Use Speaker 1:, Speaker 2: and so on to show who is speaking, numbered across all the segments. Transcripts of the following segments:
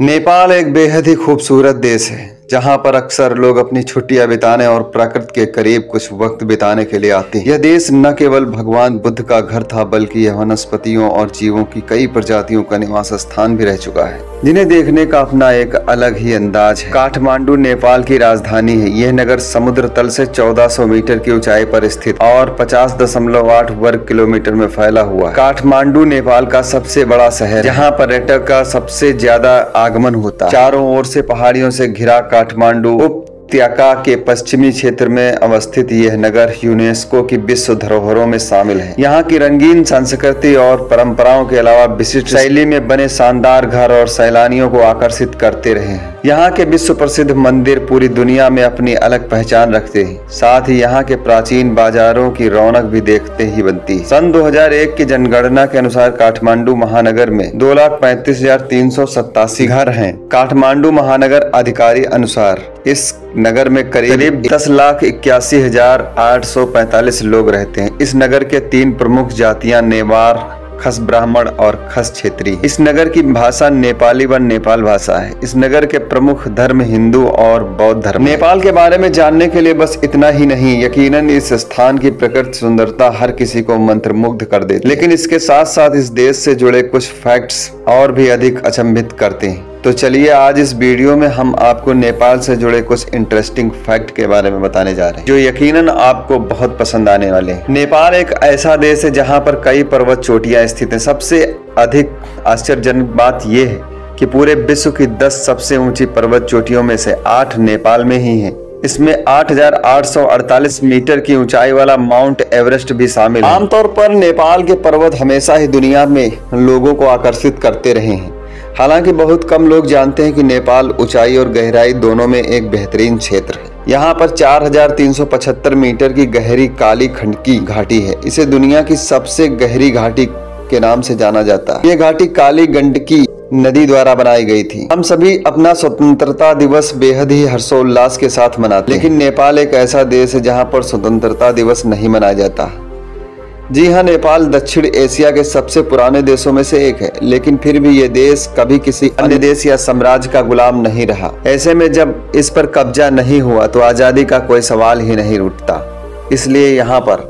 Speaker 1: नेपाल एक बेहद ही खूबसूरत देश है। जहाँ पर अक्सर लोग अपनी छुट्टियाँ बिताने और प्रकृति के करीब कुछ वक्त बिताने के लिए आते हैं। यह देश न केवल भगवान बुद्ध का घर था, बल्कि यह वनस्पतियों और जीवों की कई प्रजातियों का निवास स्थान भी रह चुका है। जिन्हें देखने का अपना एक अलग ही अंदाज है। काठमांडू, नेपाल की राजधानी है। यह नगर समुद्र तल से 1400 मीटर की ऊंचाई पर स्थित और 50.8 वर्ग किलोमीटर में फैला हुआ है। काठमांडू, नेपाल का सबसे बड़ा शहर जहाँ पर्यटक का सबसे ज़्यादा आगमन होता चारों ओर से पहाड़ियों से घिरा काठमांडू उपत्यका के पश्चिमी क्षेत्र में अवस्थित यह नगर यूनेस्को की विश्व धरोहरों में शामिल है। यहाँ की रंगीन संस्कृति और परंपराओं के अलावा विशिष्ट शैली में बने शानदार घर और सैलानियों को आकर्षित करते रहे हैं। यहाँ के विश्व प्रसिद्ध मंदिर पूरी दुनिया में अपनी अलग पहचान रखते हैं। साथ ही यहाँ के प्राचीन बाजारों की रौनक भी देखते ही बनती है। सन 2001 की जनगणना के अनुसार काठमांडू महानगर में दो लाख पैंतीस हज़ार तीन सौ सत्तासी घर हैं। काठमांडू महानगर अधिकारी अनुसार इस नगर में करीब दस लाख इक्यासी हज़ार आठ सौ पैतालीस लोग रहते हैं। इस नगर के तीन प्रमुख जातियाँ नेवार खस ब्राह्मण और खस क्षेत्री। इस नगर की भाषा नेपाली व नेपाल भाषा है। इस नगर के प्रमुख धर्म हिंदू और बौद्ध धर्म नेपाल के बारे में जानने के लिए बस इतना ही नहीं। यकीनन इस स्थान की प्रकृति सुंदरता हर किसी को मंत्र मुग्ध कर देती लेकिन इसके साथ साथ इस देश से जुड़े कुछ फैक्ट्स और भी अधिक अचंभित करते हैं। तो चलिए आज इस वीडियो में हम आपको नेपाल से जुड़े कुछ इंटरेस्टिंग फैक्ट के बारे में बताने जा रहे हैं जो यकीनन आपको बहुत पसंद आने वाले हैं। नेपाल एक ऐसा देश है जहाँ पर कई पर्वत चोटियाँ स्थित हैं। सबसे अधिक आश्चर्यजनक बात यह है कि पूरे विश्व की 10 सबसे ऊँची पर्वत चोटियों में से आठ नेपाल में ही हैं। इसमें 8,848 मीटर की ऊंचाई वाला माउंट एवरेस्ट भी शामिल है। आमतौर पर नेपाल के पर्वत हमेशा ही दुनिया में लोगों को आकर्षित करते रहे हैं। हालाँकि बहुत कम लोग जानते हैं कि नेपाल ऊंचाई और गहराई दोनों में एक बेहतरीन क्षेत्र है। यहाँ पर 4,375 मीटर की गहरी काली खंडकी घाटी है। इसे दुनिया की सबसे गहरी घाटी के नाम से जाना जाता है। ये घाटी काली गंडकी नदी द्वारा बनाई गई थी। हम सभी अपना स्वतंत्रता दिवस बेहद ही हर्षोल्लास के साथ मनाते लेकिन नेपाल एक ऐसा देश है जहाँ पर स्वतंत्रता दिवस नहीं मनाया जाता। जी हाँ नेपाल दक्षिण एशिया के सबसे पुराने देशों में से एक है लेकिन फिर भी ये देश कभी किसी अन्य देश या साम्राज्य का गुलाम नहीं रहा। ऐसे में जब इस पर कब्जा नहीं हुआ तो आज़ादी का कोई सवाल ही नहीं उठता। इसलिए यहाँ पर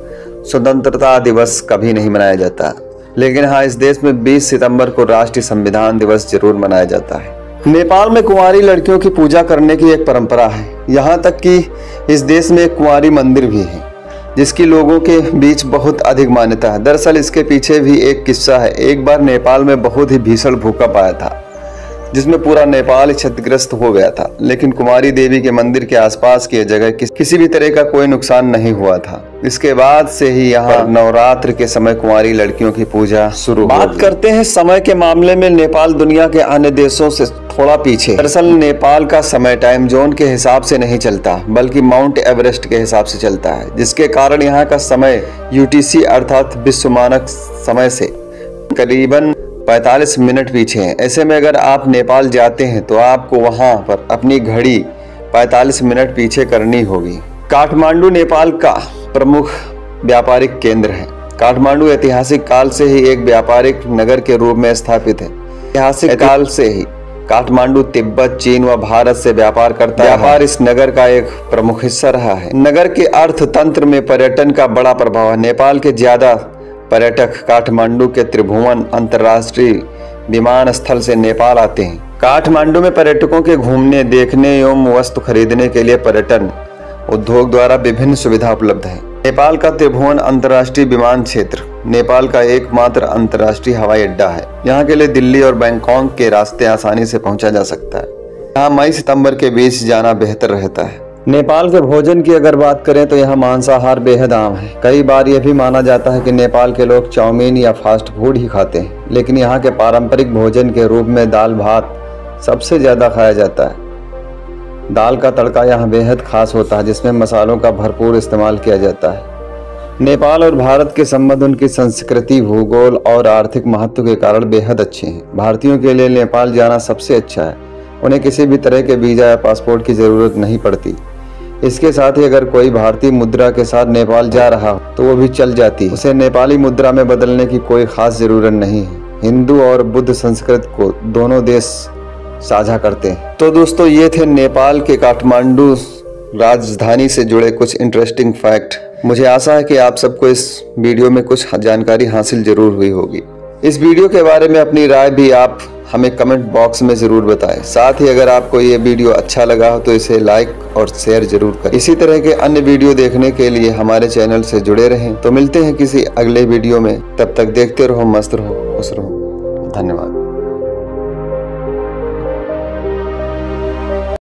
Speaker 1: स्वतंत्रता दिवस कभी नहीं मनाया जाता। लेकिन हाँ इस देश में 20 सितंबर को राष्ट्रीय संविधान दिवस ज़रूर मनाया जाता है। नेपाल में कुंवारी लड़कियों की पूजा करने की एक परंपरा है। यहाँ तक कि इस देश में एक कुंवारी मंदिर भी है। जिसकी लोगों के बीच बहुत अधिक मान्यता है। दरअसल इसके पीछे भी एक किस्सा है। एक बार नेपाल में बहुत ही भीषण भूकंप आया था जिसमें पूरा नेपाल क्षतिग्रस्त हो गया था। लेकिन कुमारी देवी के मंदिर के आसपास की जगह किस, किसी भी तरह का कोई नुकसान नहीं हुआ था। इसके बाद से ही यहाँ नवरात्र के समय कुमारी लड़कियों की पूजा शुरू बात करते हैं समय के मामले में नेपाल दुनिया के अन्य देशों से थोड़ा पीछे। दरअसल, नेपाल का समय टाइम जोन के हिसाब से नहीं चलता, बल्कि माउंट एवरेस्ट के हिसाब से चलता है, जिसके कारण यहाँ का समय यूटीसी अर्थात विश्व मानक समय से करीबन 45 मिनट पीछे हैं। ऐसे में अगर आप नेपाल जाते हैं तो आपको वहाँ पर अपनी घड़ी 45 मिनट पीछे करनी होगी। काठमांडू, नेपाल का प्रमुख व्यापारिक केंद्र है। काठमांडू ऐतिहासिक काल से ही एक व्यापारिक नगर के रूप में स्थापित है। ऐतिहासिक काल से ही काठमांडू तिब्बत चीन व भारत से व्यापार करता है। व्यापार इस नगर का एक प्रमुख हिस्सा रहा है। नगर के अर्थतंत्र में पर्यटन का बड़ा प्रभाव है। नेपाल के ज़्यादा पर्यटक काठमांडू के त्रिभुवन अंतर्राष्ट्रीय विमान स्थल से नेपाल आते हैं। काठमांडू में पर्यटकों के घूमने देखने एवं वस्तु खरीदने के लिए पर्यटन उद्योग द्वारा विभिन्न सुविधा उपलब्ध है। नेपाल का त्रिभुवन अंतर्राष्ट्रीय विमान क्षेत्र। नेपाल का एकमात्र अंतर्राष्ट्रीय हवाई अड्डा है। यहाँ के लिए दिल्ली और बैंकॉक के रास्ते आसानी से पहुँचा जा सकता है। यहाँ मई सितंबर के बीच जाना बेहतर रहता है। नेपाल के भोजन की अगर बात करें तो यहाँ मांसाहार बेहद आम है। कई बार यह भी माना जाता है कि नेपाल के लोग चाउमीन या फास्ट फ़ूड ही खाते हैं। लेकिन यहाँ के पारंपरिक भोजन के रूप में दाल भात सबसे ज़्यादा खाया जाता है। दाल का तड़का यहाँ बेहद खास होता है, जिसमें मसालों का भरपूर इस्तेमाल किया जाता है। नेपाल और भारत के संबंध उनकी संस्कृति, भूगोल और आर्थिक महत्व के कारण बेहद अच्छे हैं। भारतीयों के लिए नेपाल जाना सबसे अच्छा है। उन्हें किसी भी तरह के वीज़ा या पासपोर्ट की ज़रूरत नहीं पड़ती। इसके साथ ही अगर कोई भारतीय मुद्रा के साथ नेपाल जा रहा हो तो वो भी चल जाती उसे नेपाली मुद्रा में बदलने की कोई खास ज़रूरत नहीं है। हिंदू और बुद्ध संस्कृत को दोनों देश साझा करते हैं। तो दोस्तों, ये थे नेपाल के काठमांडू राजधानी से जुड़े कुछ इंटरेस्टिंग फैक्ट मुझे आशा है कि आप सबको इस वीडियो में कुछ जानकारी हासिल ज़रूर हुई होगी। इस वीडियो के बारे में अपनी राय भी आप हमें कमेंट बॉक्स में ज़रूर बताएँ। साथ ही अगर आपको ये वीडियो अच्छा लगा हो तो इसे लाइक और शेयर ज़रूर करें। इसी तरह के अन्य वीडियो देखने के लिए हमारे चैनल से जुड़े रहें। तो मिलते हैं किसी अगले वीडियो में। तब तक देखते रहो, मस्त रहो, खुश रहो। धन्यवाद।